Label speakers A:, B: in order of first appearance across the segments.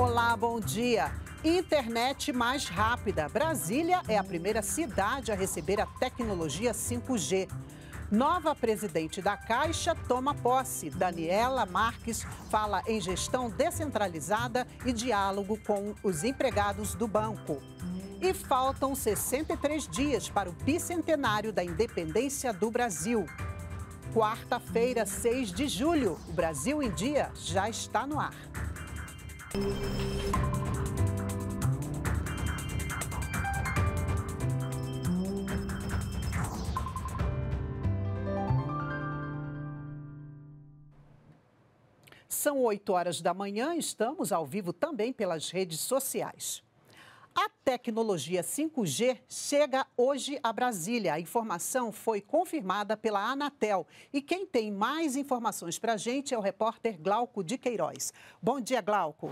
A: Olá, bom dia. Internet mais rápida. Brasília é a primeira cidade a receber a tecnologia 5G. Nova presidente da Caixa toma posse. Daniela Marques fala em gestão descentralizada e diálogo com os empregados do banco. E faltam 63 dias para o bicentenário da independência do Brasil. Quarta-feira, 6 de julho, o Brasil em Dia já está no ar. São 8 horas da manhã, estamos ao vivo também pelas redes sociais. A tecnologia 5G chega hoje a Brasília. A informação foi confirmada pela Anatel. E quem tem mais informações para a gente é o repórter Glauco de Queiroz. Bom dia, Glauco.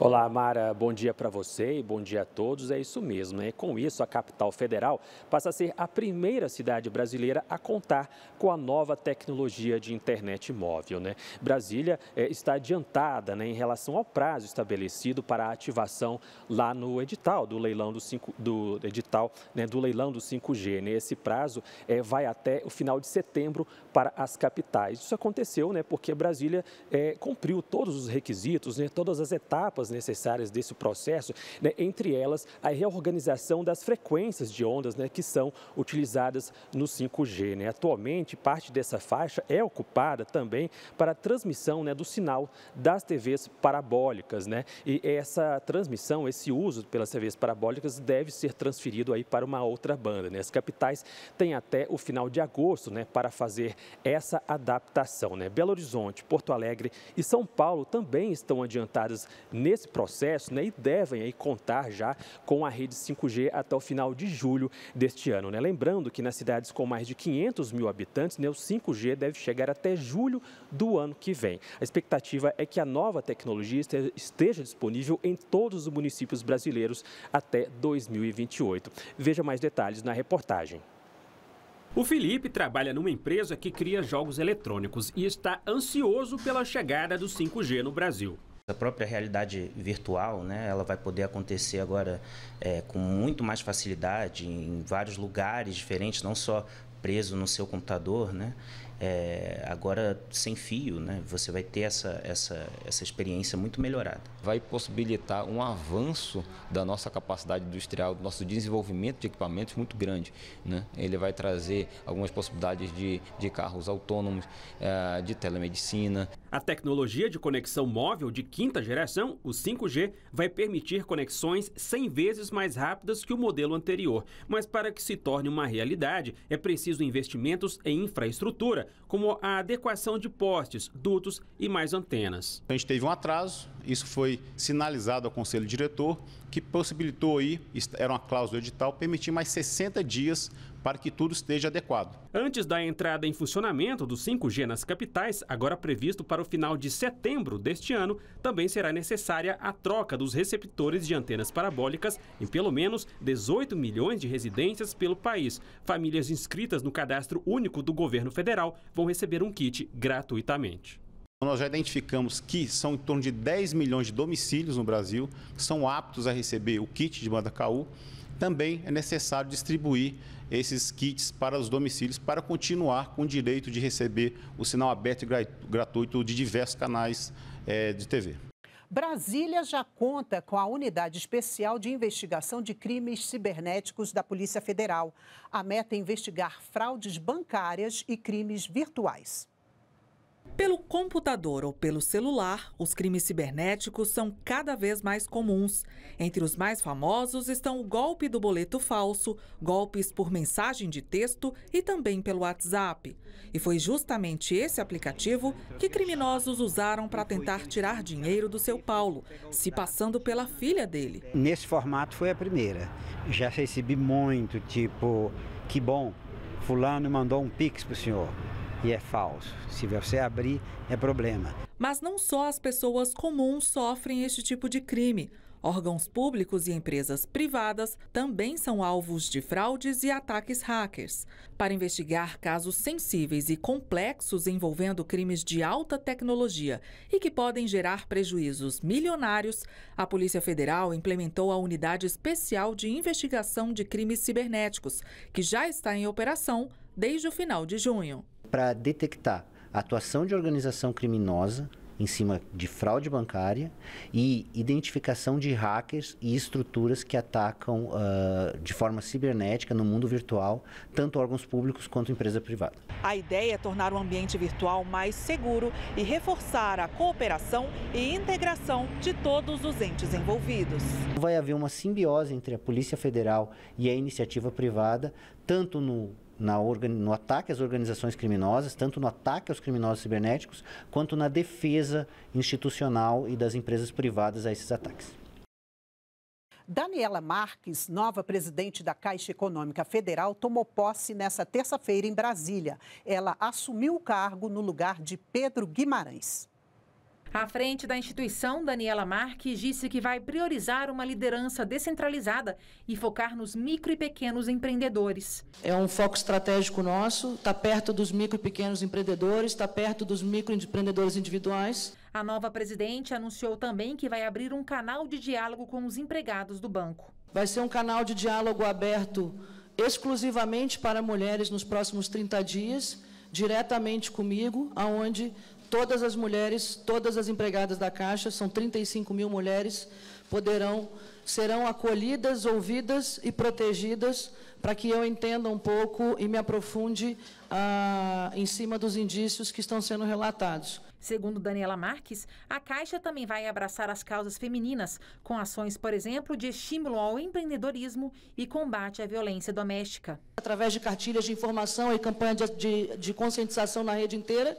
B: Olá, Mara. Bom dia para você e bom dia a todos. É isso mesmo, né? Com isso, a capital federal passa a ser a primeira cidade brasileira a contar com a nova tecnologia de internet móvel, né? Brasília é, está adiantada né, em relação ao prazo estabelecido para a ativação lá no edital do leilão do, 5, do edital né, do leilão do 5G. Né? Esse prazo é, vai até o final de setembro para as capitais. Isso aconteceu, né? Porque Brasília é, cumpriu todos os requisitos, né, todas as etapas necessárias desse processo, né, entre elas a reorganização das frequências de ondas né, que são utilizadas no 5G. Né. Atualmente, parte dessa faixa é ocupada também para a transmissão né, do sinal das TVs parabólicas. Né, e essa transmissão, esse uso pelas TVs parabólicas deve ser transferido aí para uma outra banda. Né. As capitais têm até o final de agosto para fazer essa adaptação. Belo Horizonte, Porto Alegre e São Paulo também estão adiantadas nesse nesse processo né, e devem aí contar já com a rede 5G até o final de julho deste ano. Né? Lembrando que nas cidades com mais de 500 mil habitantes, né, o 5G deve chegar até julho do ano que vem. A expectativa é que a nova tecnologia esteja disponível em todos os municípios brasileiros até 2028. Veja mais detalhes na reportagem.
C: O Felipe trabalha numa empresa que cria jogos eletrônicos e está ansioso pela chegada do 5G no Brasil.
D: A própria realidade virtual, né, ela vai poder acontecer agora é, com muito mais facilidade em vários lugares diferentes, não só preso no seu computador, né? É, agora sem fio, né? Você vai ter essa, essa, essa experiência muito melhorada.
E: Vai possibilitar um avanço da nossa capacidade industrial, do nosso desenvolvimento de equipamentos muito grande, né? Ele vai trazer algumas possibilidades de, de carros autônomos, é, de telemedicina.
C: A tecnologia de conexão móvel de quinta geração, o 5G, vai permitir conexões 100 vezes mais rápidas que o modelo anterior. Mas para que se torne uma realidade, é preciso investimentos em infraestrutura como a adequação de postes, dutos e mais antenas.
F: A gente teve um atraso, isso foi sinalizado ao conselho diretor, que possibilitou aí, era uma cláusula edital, permitir mais 60 dias para que tudo esteja adequado.
C: Antes da entrada em funcionamento do 5G nas capitais, agora previsto para o final de setembro deste ano, também será necessária a troca dos receptores de antenas parabólicas em pelo menos 18 milhões de residências pelo país. Famílias inscritas no cadastro único do governo federal vão receber um kit gratuitamente.
F: Nós já identificamos que são em torno de 10 milhões de domicílios no Brasil que são aptos a receber o kit de banda KU. Também é necessário distribuir esses kits para os domicílios para continuar com o direito de receber o sinal aberto e gratuito de diversos canais é, de TV.
A: Brasília já conta com a Unidade Especial de Investigação de Crimes Cibernéticos da Polícia Federal. A meta é investigar fraudes bancárias e crimes virtuais.
G: Pelo computador ou pelo celular, os crimes cibernéticos são cada vez mais comuns. Entre os mais famosos estão o golpe do boleto falso, golpes por mensagem de texto e também pelo WhatsApp. E foi justamente esse aplicativo que criminosos usaram para tentar tirar dinheiro do seu Paulo, se passando pela filha dele.
H: Nesse formato foi a primeira. Já recebi muito, tipo, que bom, fulano mandou um pix para o senhor e é falso. Se você abrir, é problema.
G: Mas não só as pessoas comuns sofrem este tipo de crime. Órgãos públicos e empresas privadas também são alvos de fraudes e ataques hackers. Para investigar casos sensíveis e complexos envolvendo crimes de alta tecnologia e que podem gerar prejuízos milionários, a Polícia Federal implementou a Unidade Especial de Investigação de Crimes Cibernéticos, que já está em operação desde o final de junho.
H: Para detectar a atuação de organização criminosa em cima de fraude bancária e identificação de hackers e estruturas que atacam uh, de forma cibernética no mundo virtual, tanto órgãos públicos quanto empresa privada.
G: A ideia é tornar o ambiente virtual mais seguro e reforçar a cooperação e integração de todos os entes envolvidos.
H: Vai haver uma simbiose entre a Polícia Federal e a iniciativa privada, tanto no na, no ataque às organizações criminosas, tanto no ataque aos criminosos cibernéticos, quanto na defesa institucional e das empresas privadas a esses ataques.
A: Daniela Marques, nova presidente da Caixa Econômica Federal, tomou posse nesta terça-feira em Brasília. Ela assumiu o cargo no lugar de Pedro Guimarães.
I: À frente da instituição, Daniela Marques disse que vai priorizar uma liderança descentralizada e focar nos micro e pequenos empreendedores.
J: É um foco estratégico nosso, está perto dos micro e pequenos empreendedores, está perto dos microempreendedores individuais.
I: A nova presidente anunciou também que vai abrir um canal de diálogo com os empregados do banco.
J: Vai ser um canal de diálogo aberto exclusivamente para mulheres nos próximos 30 dias, diretamente comigo, aonde todas as mulheres, todas as empregadas da Caixa, são 35 mil mulheres, poderão, serão acolhidas, ouvidas e protegidas para que eu entenda um pouco e me aprofunde ah, em cima dos indícios que estão sendo relatados.
I: Segundo Daniela Marques, a Caixa também vai abraçar as causas femininas, com ações, por exemplo, de estímulo ao empreendedorismo e combate à violência doméstica.
J: Através de cartilhas de informação e campanha de, de, de conscientização na rede inteira,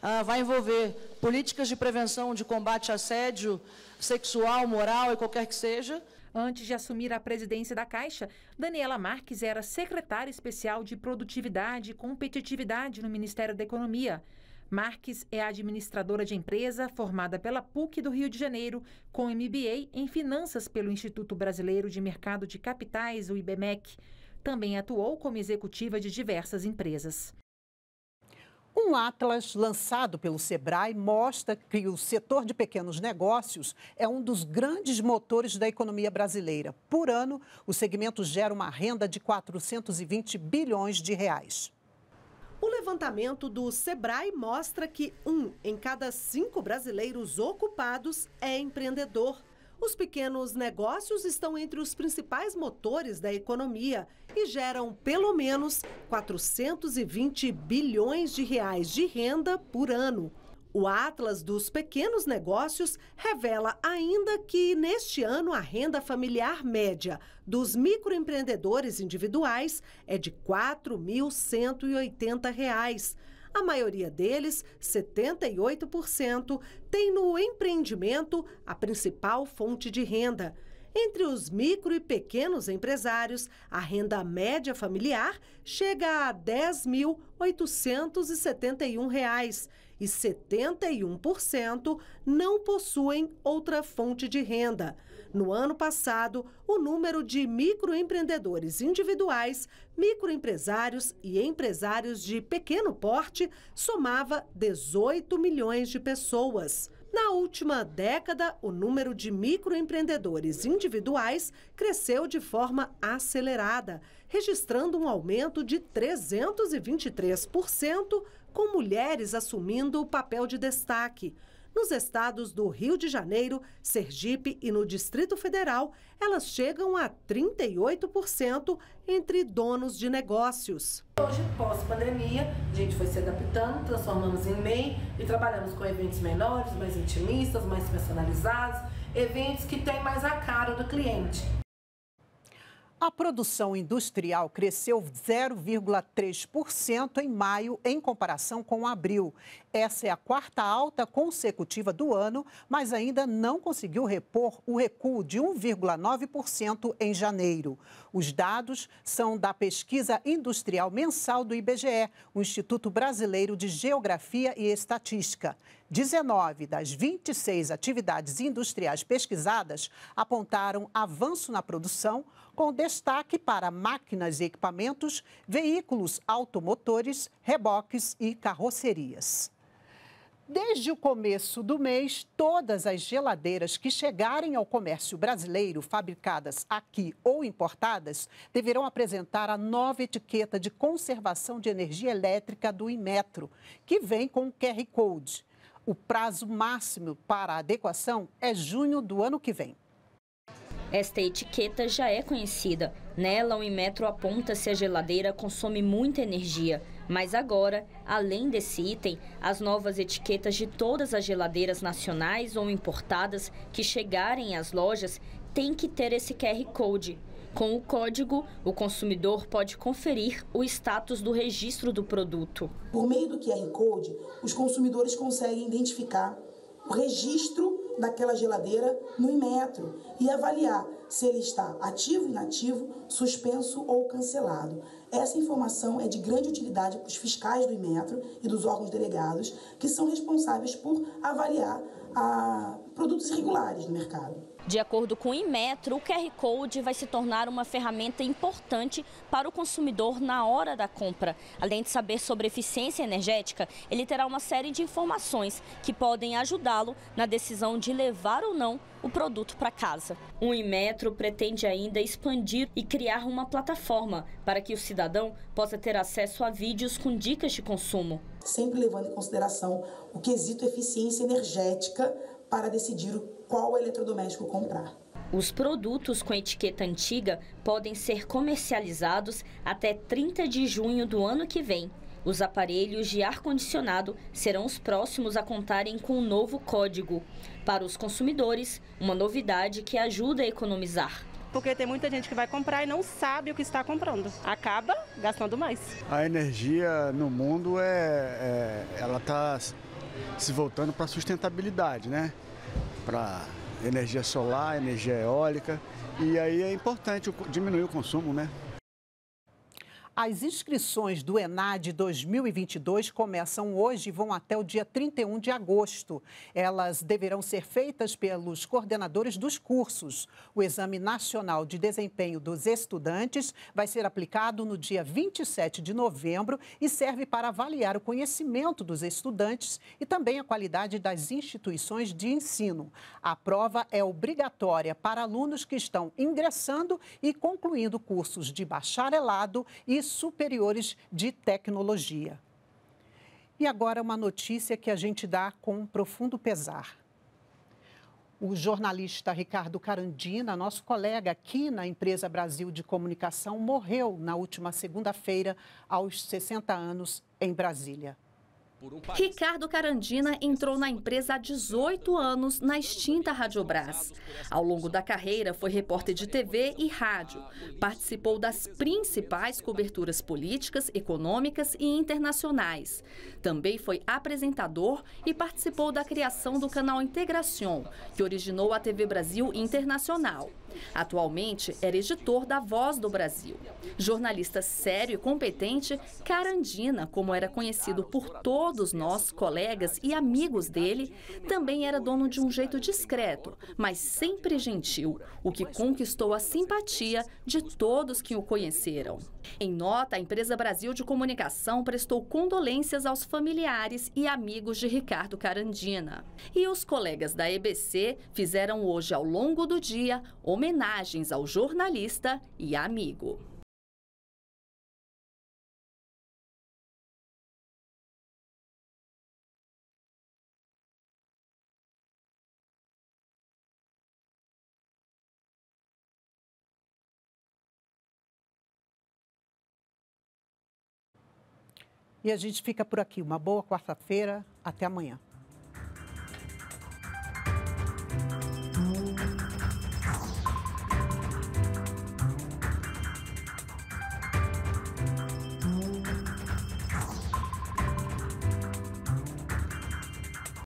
J: ah, vai envolver políticas de prevenção de combate a assédio sexual, moral e qualquer que seja.
I: Antes de assumir a presidência da Caixa, Daniela Marques era secretária especial de Produtividade e Competitividade no Ministério da Economia. Marques é administradora de empresa formada pela PUC do Rio de Janeiro, com MBA em Finanças pelo Instituto Brasileiro de Mercado de Capitais, o IBMEC. Também atuou como executiva de diversas empresas.
A: Um atlas lançado pelo Sebrae mostra que o setor de pequenos negócios é um dos grandes motores da economia brasileira. Por ano, o segmento gera uma renda de 420 bilhões de reais.
K: O levantamento do Sebrae mostra que um em cada cinco brasileiros ocupados é empreendedor. Os pequenos negócios estão entre os principais motores da economia e geram pelo menos 420 bilhões de reais de renda por ano. O Atlas dos Pequenos Negócios revela ainda que neste ano a renda familiar média dos microempreendedores individuais é de R$ 4.180 a maioria deles, 78%, tem no empreendimento a principal fonte de renda. Entre os micro e pequenos empresários, a renda média familiar chega a R$ 10.871 e 71% não possuem outra fonte de renda. No ano passado, o número de microempreendedores individuais, microempresários e empresários de pequeno porte somava 18 milhões de pessoas. Na última década, o número de microempreendedores individuais cresceu de forma acelerada, registrando um aumento de 323%, com mulheres assumindo o papel de destaque. Nos estados do Rio de Janeiro, Sergipe e no Distrito Federal, elas chegam a 38% entre donos de negócios.
L: Hoje, pós-pandemia, a gente foi se adaptando, transformamos em MEI e trabalhamos com eventos menores, mais intimistas, mais personalizados, eventos que têm mais a cara do cliente.
A: A produção industrial cresceu 0,3% em maio em comparação com abril. Essa é a quarta alta consecutiva do ano, mas ainda não conseguiu repor o recuo de 1,9% em janeiro. Os dados são da pesquisa industrial mensal do IBGE, o Instituto Brasileiro de Geografia e Estatística. 19 das 26 atividades industriais pesquisadas apontaram avanço na produção, com destaque para máquinas e equipamentos, veículos automotores, reboques e carrocerias. Desde o começo do mês, todas as geladeiras que chegarem ao comércio brasileiro, fabricadas aqui ou importadas, deverão apresentar a nova etiqueta de conservação de energia elétrica do Inmetro, que vem com QR Code. O prazo máximo para a adequação é junho do ano que vem.
M: Esta etiqueta já é conhecida. Nela, o Inmetro aponta se a geladeira consome muita energia. Mas agora, além desse item, as novas etiquetas de todas as geladeiras nacionais ou importadas que chegarem às lojas têm que ter esse QR Code. Com o código, o consumidor pode conferir o status do registro do produto.
N: Por meio do QR Code, os consumidores conseguem identificar o registro daquela geladeira no Inmetro e avaliar se ele está ativo, inativo, suspenso ou cancelado. Essa informação é de grande utilidade para os fiscais do Inmetro e dos órgãos delegados, que são responsáveis por avaliar a produtos irregulares no mercado.
M: De acordo com o Inmetro, o QR Code vai se tornar uma ferramenta importante para o consumidor na hora da compra. Além de saber sobre eficiência energética, ele terá uma série de informações que podem ajudá-lo na decisão de levar ou não o produto para casa. O Inmetro pretende ainda expandir e criar uma plataforma para que o cidadão possa ter acesso a vídeos com dicas de consumo.
N: Sempre levando em consideração o quesito eficiência energética para decidir qual eletrodoméstico comprar.
M: Os produtos com etiqueta antiga podem ser comercializados até 30 de junho do ano que vem. Os aparelhos de ar-condicionado serão os próximos a contarem com o um novo código. Para os consumidores, uma novidade que ajuda a economizar.
O: Porque tem muita gente que vai comprar e não sabe o que está comprando. Acaba gastando mais.
P: A energia no mundo é, é ela está se voltando para a sustentabilidade, né? Para energia solar, energia eólica. E aí é importante diminuir o consumo, né?
A: As inscrições do ENAD 2022 começam hoje e vão até o dia 31 de agosto. Elas deverão ser feitas pelos coordenadores dos cursos. O Exame Nacional de Desempenho dos Estudantes vai ser aplicado no dia 27 de novembro e serve para avaliar o conhecimento dos estudantes e também a qualidade das instituições de ensino. A prova é obrigatória para alunos que estão ingressando e concluindo cursos de bacharelado e superiores de tecnologia. E agora uma notícia que a gente dá com profundo pesar. O jornalista Ricardo Carandina, nosso colega aqui na empresa Brasil de Comunicação, morreu na última segunda-feira, aos 60 anos, em Brasília.
Q: Ricardo Carandina entrou na empresa há 18 anos na extinta Radiobras. Ao longo da carreira, foi repórter de TV e rádio. Participou das principais coberturas políticas, econômicas e internacionais. Também foi apresentador e participou da criação do canal Integração, que originou a TV Brasil Internacional. Atualmente, era editor da Voz do Brasil. Jornalista sério e competente, Carandina, como era conhecido por todos nós, colegas e amigos dele, também era dono de um jeito discreto, mas sempre gentil, o que conquistou a simpatia de todos que o conheceram. Em nota, a empresa Brasil de Comunicação prestou condolências aos familiares e amigos de Ricardo Carandina. E os colegas da EBC fizeram hoje, ao longo do dia, homenagens ao jornalista e amigo.
A: E a gente fica por aqui. Uma boa quarta-feira. Até amanhã.